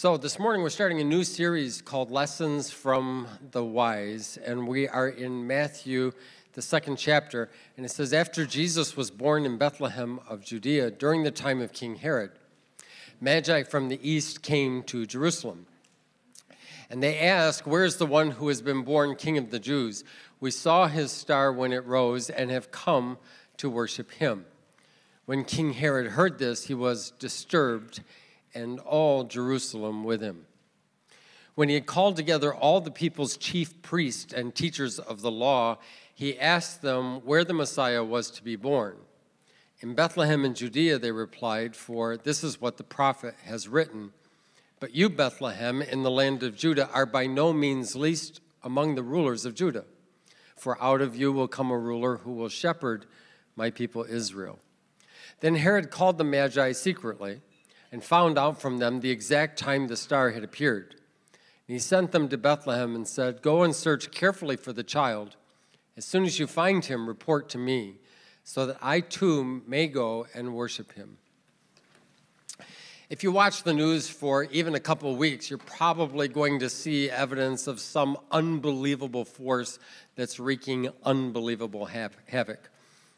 So, this morning we're starting a new series called Lessons from the Wise, and we are in Matthew, the second chapter. And it says, After Jesus was born in Bethlehem of Judea during the time of King Herod, Magi from the east came to Jerusalem. And they asked, Where's the one who has been born King of the Jews? We saw his star when it rose and have come to worship him. When King Herod heard this, he was disturbed and all Jerusalem with him. When he had called together all the people's chief priests and teachers of the law, he asked them where the Messiah was to be born. In Bethlehem in Judea, they replied, For this is what the prophet has written. But you, Bethlehem, in the land of Judah, are by no means least among the rulers of Judah. For out of you will come a ruler who will shepherd my people Israel. Then Herod called the Magi secretly and found out from them the exact time the star had appeared. And he sent them to Bethlehem and said, Go and search carefully for the child. As soon as you find him, report to me, so that I too may go and worship him. If you watch the news for even a couple of weeks, you're probably going to see evidence of some unbelievable force that's wreaking unbelievable havoc.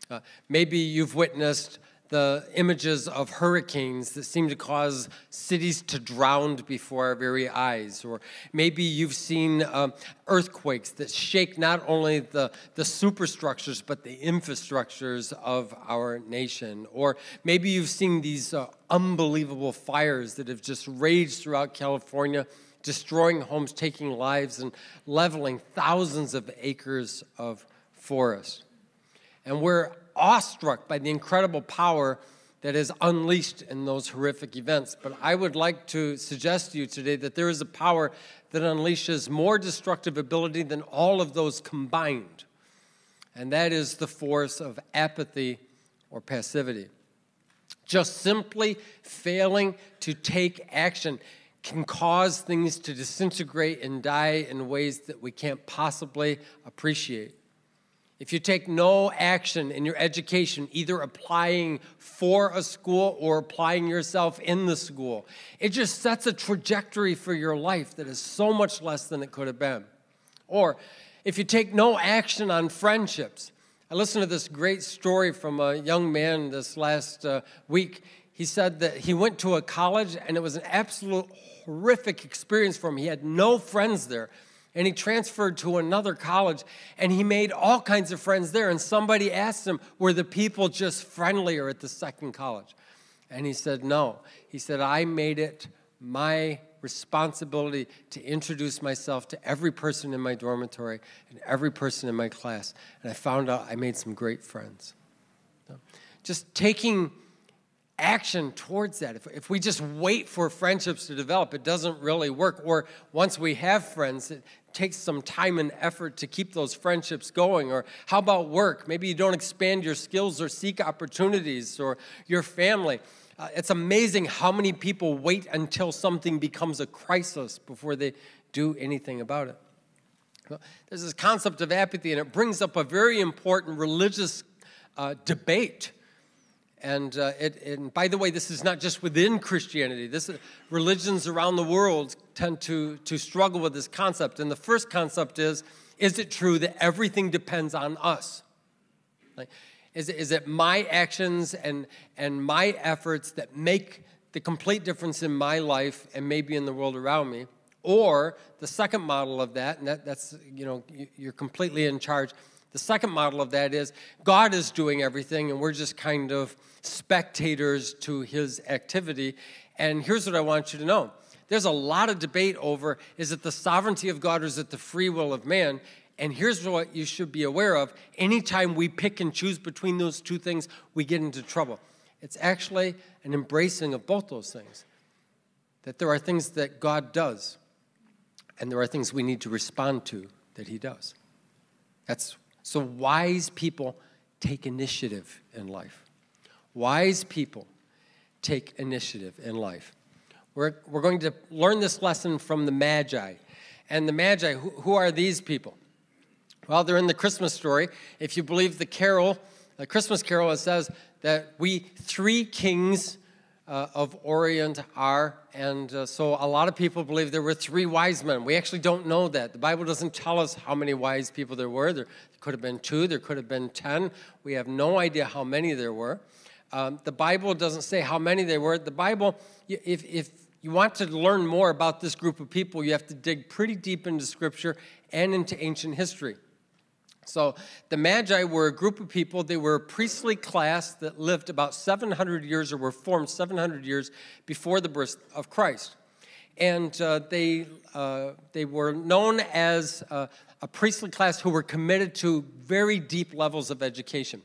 Uh, maybe you've witnessed the images of hurricanes that seem to cause cities to drown before our very eyes. Or maybe you've seen um, earthquakes that shake not only the, the superstructures, but the infrastructures of our nation. Or maybe you've seen these uh, unbelievable fires that have just raged throughout California, destroying homes, taking lives, and leveling thousands of acres of forest. And we're awestruck by the incredible power that is unleashed in those horrific events. But I would like to suggest to you today that there is a power that unleashes more destructive ability than all of those combined, and that is the force of apathy or passivity. Just simply failing to take action can cause things to disintegrate and die in ways that we can't possibly appreciate if you take no action in your education, either applying for a school or applying yourself in the school, it just sets a trajectory for your life that is so much less than it could have been. Or if you take no action on friendships, I listened to this great story from a young man this last uh, week. He said that he went to a college and it was an absolute horrific experience for him. He had no friends there and he transferred to another college and he made all kinds of friends there. And somebody asked him, Were the people just friendlier at the second college? And he said, No. He said, I made it my responsibility to introduce myself to every person in my dormitory and every person in my class. And I found out I made some great friends. Just taking action towards that. If, if we just wait for friendships to develop, it doesn't really work. Or once we have friends, it takes some time and effort to keep those friendships going. Or how about work? Maybe you don't expand your skills or seek opportunities, or your family. Uh, it's amazing how many people wait until something becomes a crisis before they do anything about it. Well, there's this concept of apathy, and it brings up a very important religious uh, debate and, uh, it, and by the way, this is not just within Christianity. This religions around the world tend to, to struggle with this concept. And the first concept is: Is it true that everything depends on us? Like, is, it, is it my actions and, and my efforts that make the complete difference in my life and maybe in the world around me? Or the second model of that, and that, that's, you know, you're completely in charge. The second model of that is God is doing everything and we're just kind of spectators to his activity. And here's what I want you to know there's a lot of debate over is it the sovereignty of God or is it the free will of man? And here's what you should be aware of anytime we pick and choose between those two things, we get into trouble. It's actually an embracing of both those things. That there are things that God does, and there are things we need to respond to that He does. That's so wise people take initiative in life. Wise people take initiative in life. We're, we're going to learn this lesson from the Magi. And the Magi, who, who are these people? Well, they're in the Christmas story. If you believe the carol, the Christmas carol, it says that we three kings uh, of Orient are. And uh, so a lot of people believe there were three wise men. We actually don't know that. The Bible doesn't tell us how many wise people there were. There could have been two, there could have been ten. We have no idea how many there were. Um, the Bible doesn't say how many there were. The Bible, if, if you want to learn more about this group of people, you have to dig pretty deep into Scripture and into ancient history. So the Magi were a group of people, they were a priestly class that lived about 700 years or were formed 700 years before the birth of Christ. And uh, they, uh, they were known as uh, a priestly class who were committed to very deep levels of education.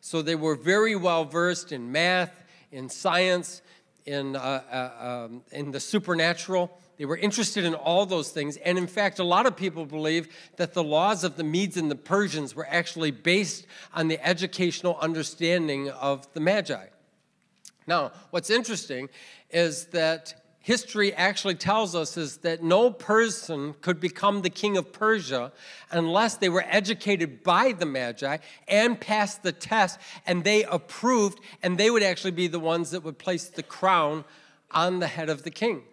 So they were very well versed in math, in science, in, uh, uh, um, in the supernatural. They were interested in all those things. And in fact, a lot of people believe that the laws of the Medes and the Persians were actually based on the educational understanding of the Magi. Now, what's interesting is that history actually tells us is that no person could become the king of Persia unless they were educated by the Magi and passed the test and they approved, and they would actually be the ones that would place the crown on the head of the king.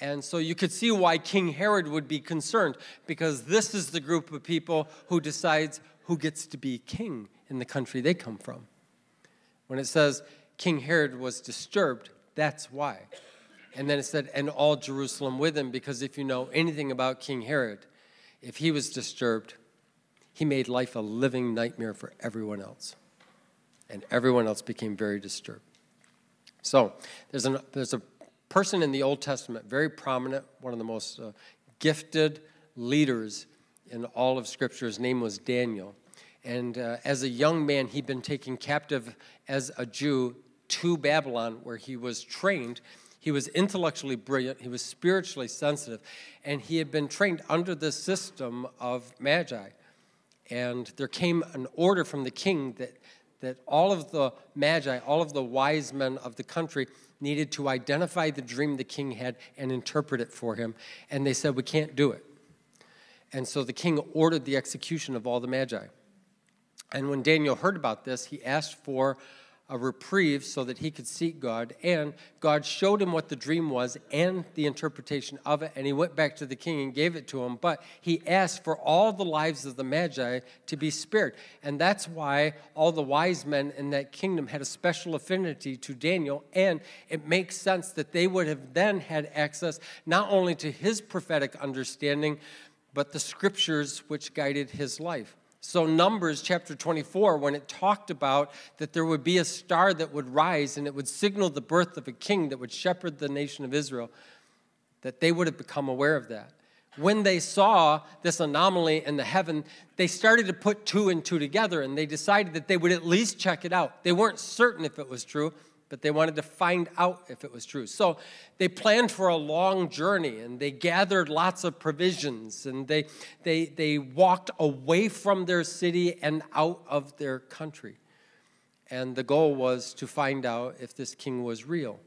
And so you could see why King Herod would be concerned, because this is the group of people who decides who gets to be king in the country they come from. When it says King Herod was disturbed, that's why. And then it said, and all Jerusalem with him, because if you know anything about King Herod, if he was disturbed, he made life a living nightmare for everyone else. And everyone else became very disturbed. So there's, an, there's a person in the Old Testament, very prominent, one of the most uh, gifted leaders in all of Scripture. His name was Daniel. And uh, as a young man, he'd been taken captive as a Jew to Babylon, where he was trained. He was intellectually brilliant, he was spiritually sensitive, and he had been trained under the system of magi. And there came an order from the king that, that all of the magi, all of the wise men of the country, needed to identify the dream the king had and interpret it for him. And they said, We can't do it. And so the king ordered the execution of all the magi. And when Daniel heard about this, he asked for a reprieve so that he could seek God. And God showed him what the dream was and the interpretation of it. And he went back to the king and gave it to him. But he asked for all the lives of the Magi to be spared. And that's why all the wise men in that kingdom had a special affinity to Daniel. And it makes sense that they would have then had access not only to his prophetic understanding, but the scriptures which guided his life. So, Numbers chapter 24, when it talked about that there would be a star that would rise and it would signal the birth of a king that would shepherd the nation of Israel, that they would have become aware of that. When they saw this anomaly in the heaven, they started to put two and two together and they decided that they would at least check it out. They weren't certain if it was true, but they wanted to find out if it was true. So they planned for a long journey and they gathered lots of provisions and they, they, they walked away from their city and out of their country. And the goal was to find out if this king was real.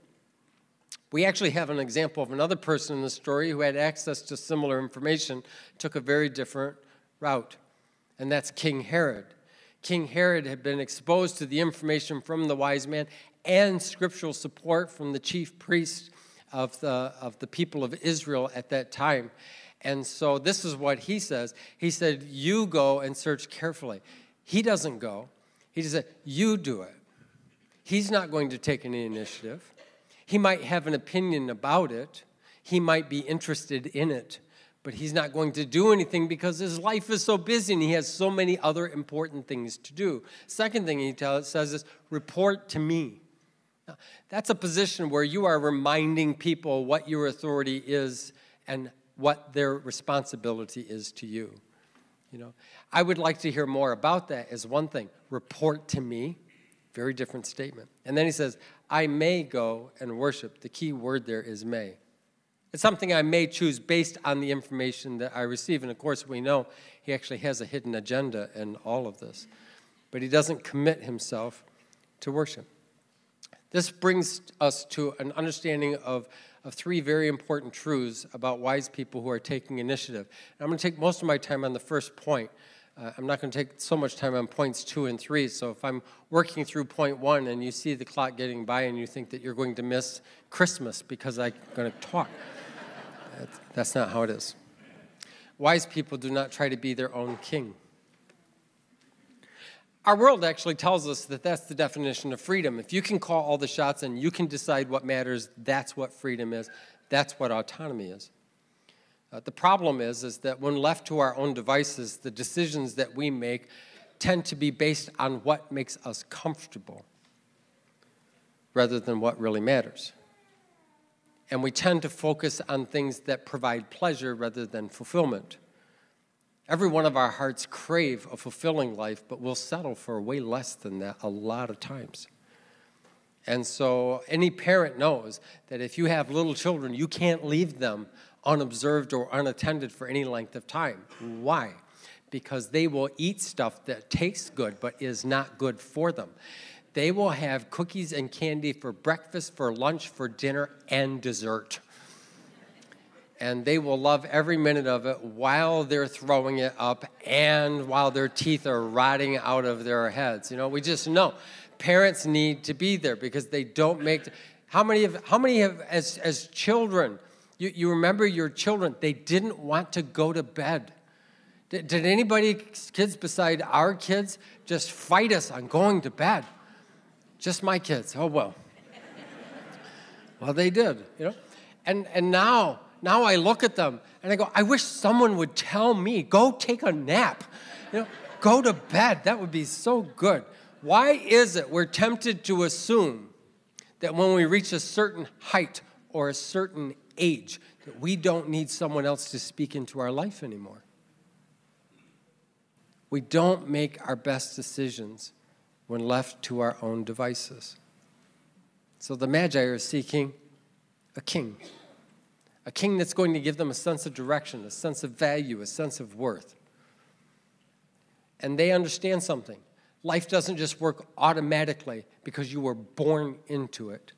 We actually have an example of another person in the story who had access to similar information, took a very different route, and that's King Herod. King Herod had been exposed to the information from the wise man and scriptural support from the chief priest of the, of the people of Israel at that time. And so this is what he says. He said, You go and search carefully. He doesn't go, he just said, You do it. He's not going to take any initiative. He might have an opinion about it, he might be interested in it, but he's not going to do anything because his life is so busy and he has so many other important things to do. Second thing he tells, says is, Report to me. That's a position where you are reminding people what your authority is and what their responsibility is to you. You know, I would like to hear more about that as one thing. Report to me. Very different statement. And then he says, I may go and worship. The key word there is may. It's something I may choose based on the information that I receive. And of course, we know he actually has a hidden agenda in all of this. But he doesn't commit himself to worship. This brings us to an understanding of, of three very important truths about wise people who are taking initiative. And I'm going to take most of my time on the first point, Uh, I'm not going to take so much time on points two and three. So if I'm working through point one and you see the clock getting by and you think that you're going to miss Christmas because I'm going to talk, that's not how it is. Wise people do not try to be their own king. Our world actually tells us that that's the definition of freedom. If you can call all the shots and you can decide what matters, that's what freedom is. That's what autonomy is. Uh, the problem is, is that when left to our own devices, the decisions that we make tend to be based on what makes us comfortable rather than what really matters. And we tend to focus on things that provide pleasure rather than fulfillment. Every one of our hearts crave a fulfilling life, but we'll settle for way less than that a lot of times. And so any parent knows that if you have little children, you can't leave them unobserved or unattended for any length of time. Why? Because they will eat stuff that tastes good but is not good for them. They will have cookies and candy for breakfast, for lunch, for dinner, and dessert. And they will love every minute of it while they're throwing it up and while their teeth are rotting out of their heads. You know, we just know parents need to be there because they don't make. How many have, how many have, as, as children, you, you remember your children, they didn't want to go to bed. Did, did anybody, kids beside our kids, just fight us on going to bed? Just my kids. Oh, well. well, they did, you know? And, and now, now I look at them and I go, I wish someone would tell me, go take a nap. You know, go to bed. That would be so good. Why is it we're tempted to assume that when we reach a certain height or a certain age that we don't need someone else to speak into our life anymore. We don't make our best decisions when left to our own devices. So the Magi are seeking a king, a king that's going to give them a sense of direction, a sense of value, a sense of worth. And they understand something. Life doesn't just work automatically because you were born into it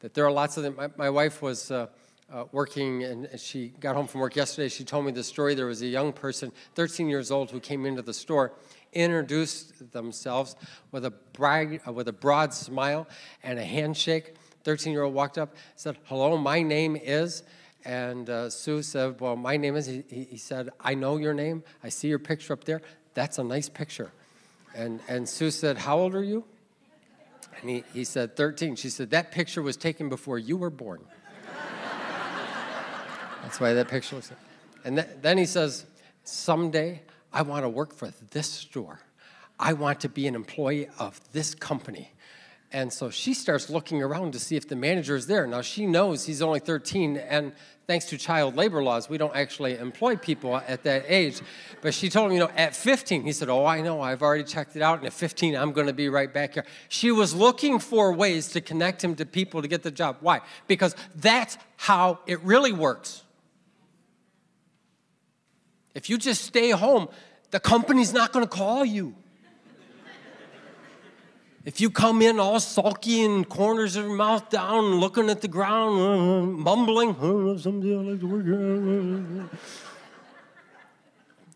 that there are lots of them. My, my wife was uh, uh, working and she got home from work yesterday. She told me the story. There was a young person, 13 years old, who came into the store, introduced themselves with a, uh, with a broad smile and a handshake. 13 year old walked up, said, Hello, my name is. And uh, Sue said, Well, my name is. He, he said, I know your name. I see your picture up there. That's a nice picture. And, and Sue said, How old are you? And he, he said, 13. She said, That picture was taken before you were born. That's why that picture looks like. And th- then he says, Someday I want to work for this store. I want to be an employee of this company. And so she starts looking around to see if the manager is there. Now she knows he's only 13, and thanks to child labor laws, we don't actually employ people at that age. But she told him, you know, at 15, he said, Oh, I know, I've already checked it out, and at 15, I'm going to be right back here. She was looking for ways to connect him to people to get the job. Why? Because that's how it really works. If you just stay home, the company's not going to call you. If you come in all sulky and corners of your mouth down, looking at the ground, uh, mumbling, oh,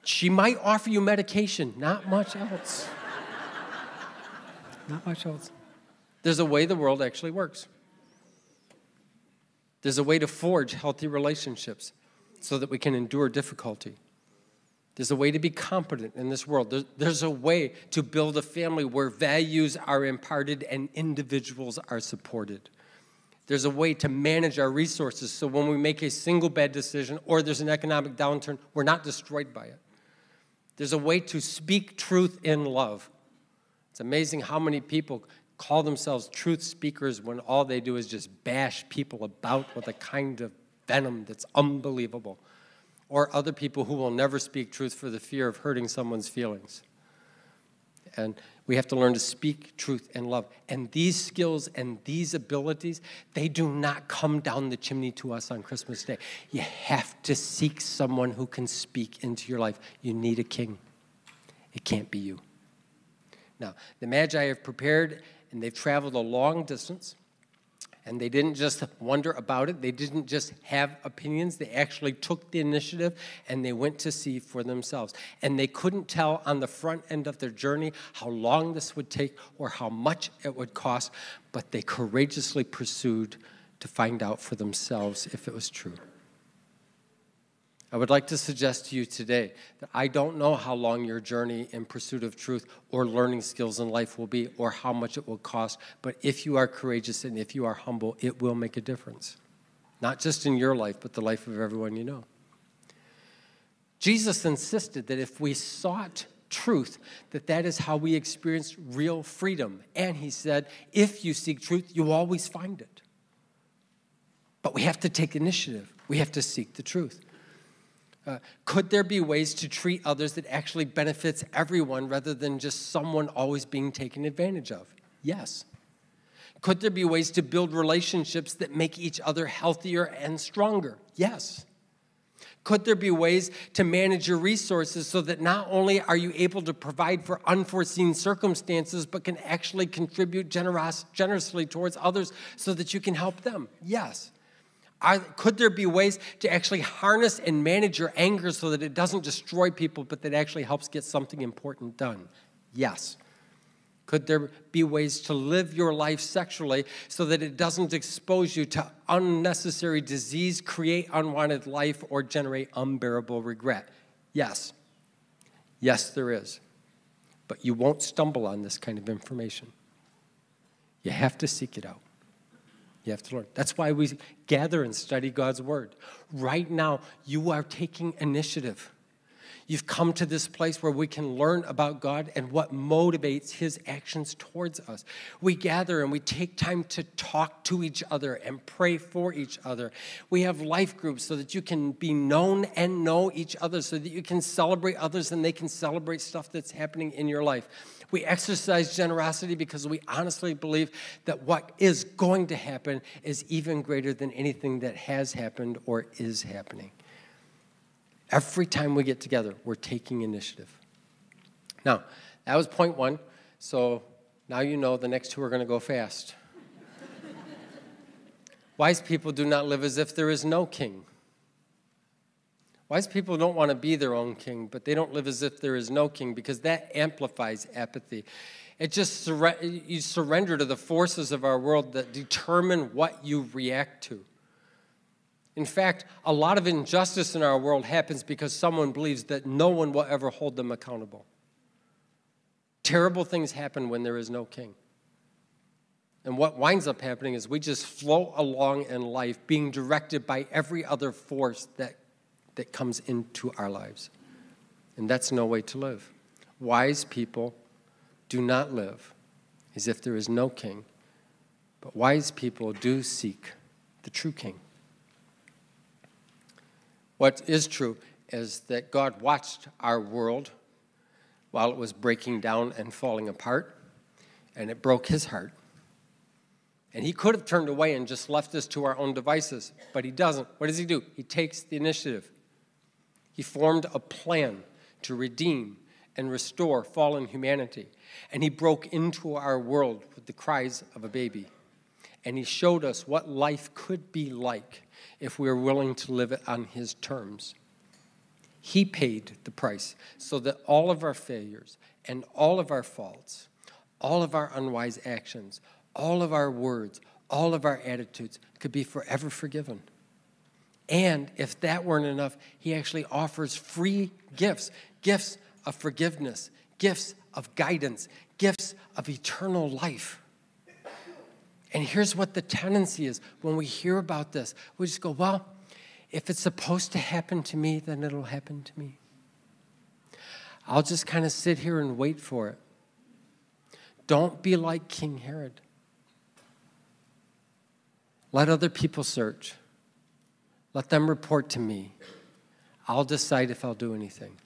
she might offer you medication, not much else. not much else. There's a way the world actually works. There's a way to forge healthy relationships so that we can endure difficulty. There's a way to be competent in this world. There's, there's, a way to build a family where values are imparted and individuals are supported. There's a way to manage our resources so when we make a single bad decision or there's an economic downturn, we're not destroyed by it. There's a way to speak truth in love. It's amazing how many people call themselves truth speakers when all they do is just bash people about with a kind of venom that's unbelievable or other people who will never speak truth for the fear of hurting someone's feelings. And we have to learn to speak truth and love. And these skills and these abilities, they do not come down the chimney to us on Christmas Day. You have to seek someone who can speak into your life. You need a king. It can't be you. Now, the Magi have prepared and they've traveled a long distance And they didn't just wonder about it, they didn't just have opinions, they actually took the initiative and they went to see for themselves. And they couldn't tell on the front end of their journey how long this would take or how much it would cost, but they courageously pursued to find out for themselves if it was true. I would like to suggest to you today that I don't know how long your journey in pursuit of truth or learning skills in life will be or how much it will cost, but if you are courageous and if you are humble, it will make a difference. Not just in your life, but the life of everyone you know. Jesus insisted that if we sought truth, that that is how we experience real freedom. And he said, if you seek truth, you always find it. But we have to take initiative. We have to seek the truth. Uh, could there be ways to treat others that actually benefits everyone rather than just someone always being taken advantage of? Yes. Could there be ways to build relationships that make each other healthier and stronger? Yes. Could there be ways to manage your resources so that not only are you able to provide for unforeseen circumstances, but can actually contribute generous, generously towards others so that you can help them? Yes. Are, could there be ways to actually harness and manage your anger so that it doesn't destroy people, but that actually helps get something important done? Yes. Could there be ways to live your life sexually so that it doesn't expose you to unnecessary disease, create unwanted life, or generate unbearable regret? Yes. Yes, there is. But you won't stumble on this kind of information. You have to seek it out. You have to learn. That's why we gather and study God's Word. Right now, you are taking initiative. You've come to this place where we can learn about God and what motivates His actions towards us. We gather and we take time to talk to each other and pray for each other. We have life groups so that you can be known and know each other, so that you can celebrate others and they can celebrate stuff that's happening in your life. We exercise generosity because we honestly believe that what is going to happen is even greater than anything that has happened or is happening. Every time we get together, we're taking initiative. Now, that was point one. So now you know the next two are going to go fast. Wise people do not live as if there is no king. Wise people don't want to be their own king, but they don't live as if there is no king because that amplifies apathy. It just you surrender to the forces of our world that determine what you react to. In fact, a lot of injustice in our world happens because someone believes that no one will ever hold them accountable. Terrible things happen when there is no king. And what winds up happening is we just float along in life being directed by every other force that that comes into our lives. And that's no way to live. Wise people do not live as if there is no king, but wise people do seek the true king. What is true is that God watched our world while it was breaking down and falling apart, and it broke his heart. And he could have turned away and just left us to our own devices, but he doesn't. What does he do? He takes the initiative. He formed a plan to redeem and restore fallen humanity. And he broke into our world with the cries of a baby. And he showed us what life could be like if we were willing to live it on his terms. He paid the price so that all of our failures and all of our faults, all of our unwise actions, all of our words, all of our attitudes could be forever forgiven. And if that weren't enough, he actually offers free gifts gifts of forgiveness, gifts of guidance, gifts of eternal life. And here's what the tendency is when we hear about this we just go, well, if it's supposed to happen to me, then it'll happen to me. I'll just kind of sit here and wait for it. Don't be like King Herod. Let other people search. Let them report to me. I'll decide if I'll do anything.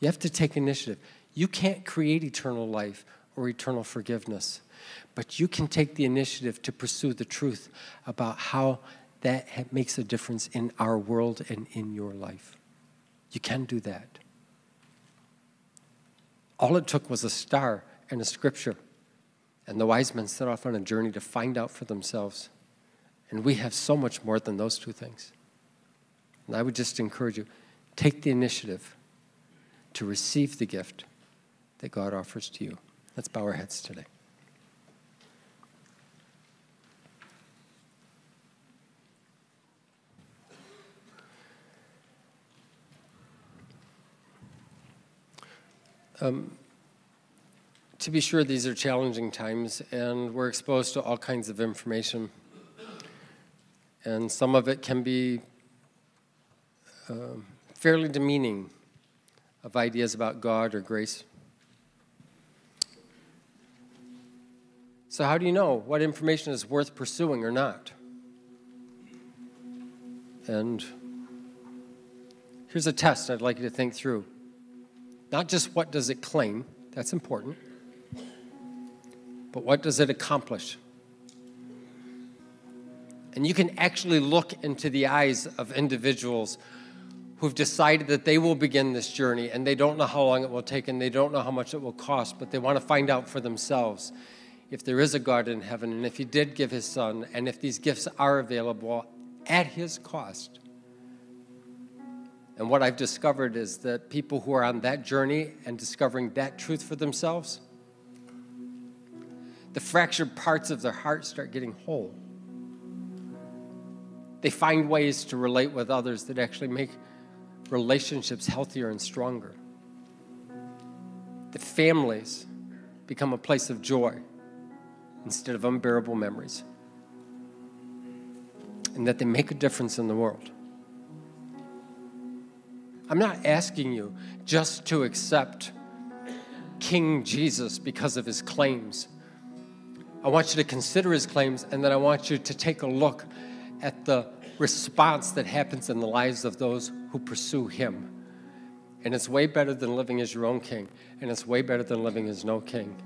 You have to take initiative. You can't create eternal life or eternal forgiveness, but you can take the initiative to pursue the truth about how that makes a difference in our world and in your life. You can do that. All it took was a star and a scripture, And the wise men set off on a journey to find out for themselves. And we have so much more than those two things. And I would just encourage you take the initiative to receive the gift that God offers to you. Let's bow our heads today. Um, to be sure, these are challenging times, and we're exposed to all kinds of information. And some of it can be uh, fairly demeaning of ideas about God or grace. So, how do you know what information is worth pursuing or not? And here's a test I'd like you to think through. Not just what does it claim, that's important, but what does it accomplish? And you can actually look into the eyes of individuals who've decided that they will begin this journey and they don't know how long it will take and they don't know how much it will cost, but they want to find out for themselves if there is a God in heaven and if He did give His Son and if these gifts are available at His cost. And what I've discovered is that people who are on that journey and discovering that truth for themselves, the fractured parts of their heart start getting whole. They find ways to relate with others that actually make relationships healthier and stronger. The families become a place of joy instead of unbearable memories. And that they make a difference in the world. I'm not asking you just to accept King Jesus because of his claims. I want you to consider his claims, and then I want you to take a look at the response that happens in the lives of those who pursue him. And it's way better than living as your own king, and it's way better than living as no king.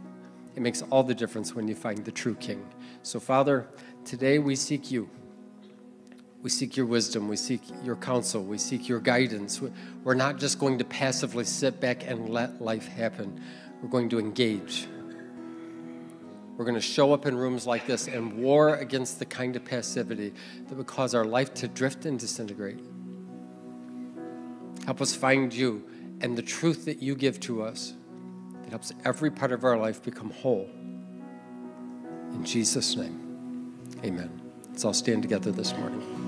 It makes all the difference when you find the true king. So, Father, today we seek you. We seek your wisdom. We seek your counsel. We seek your guidance. We're not just going to passively sit back and let life happen. We're going to engage. We're going to show up in rooms like this and war against the kind of passivity that would cause our life to drift and disintegrate. Help us find you and the truth that you give to us that helps every part of our life become whole. In Jesus' name, amen. Let's all stand together this morning.